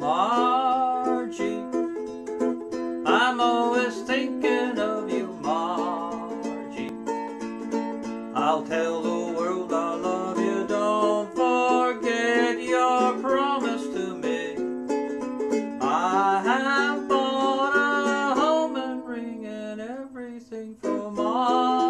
Margie. I'm always thinking of you, Margie. I'll tell the world I love you. Don't forget your promise to me. I have bought a home and ring and everything for Margie.